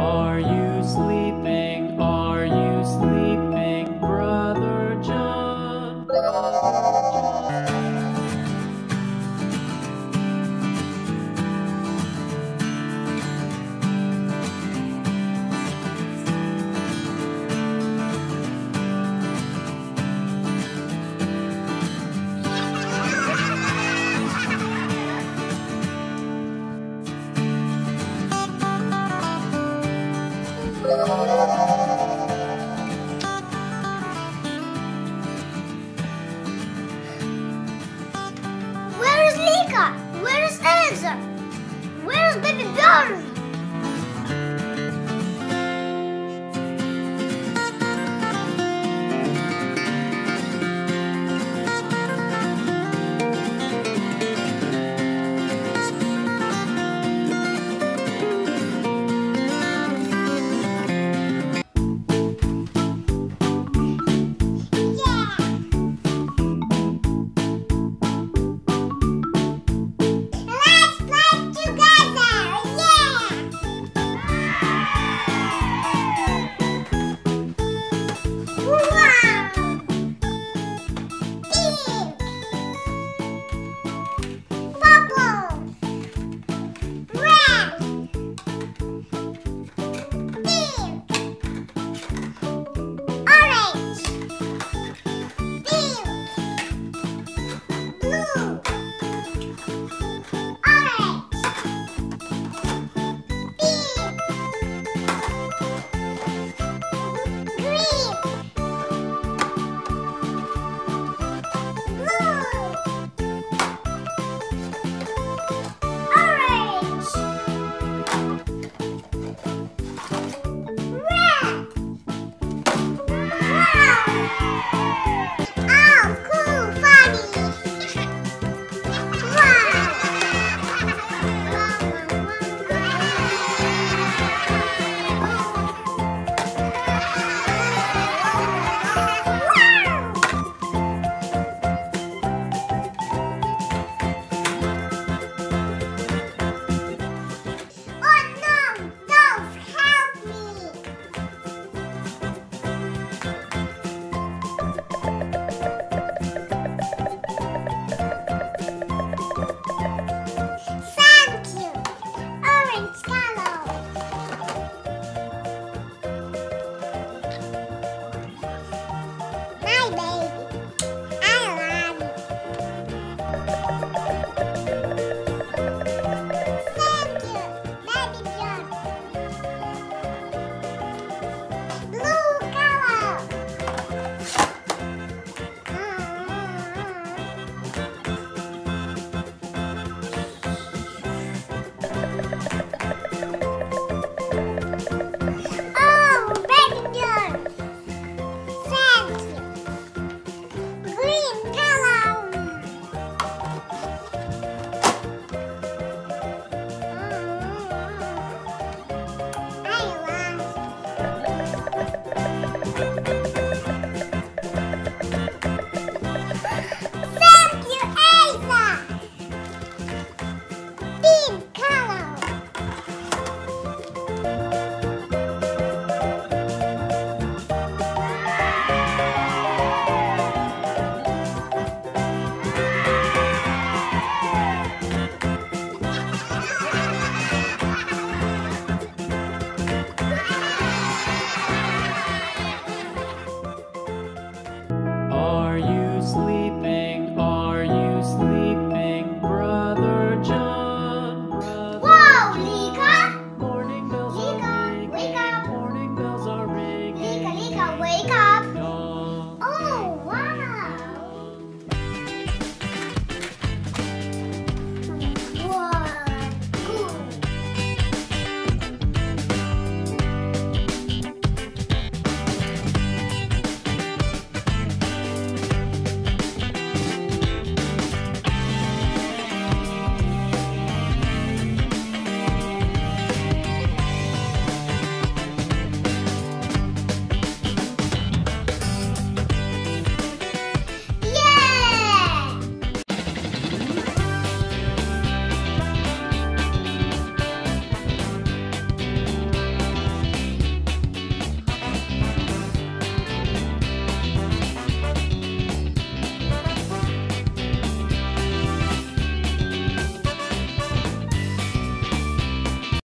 Are you sleeping? Where's baby Bjorn?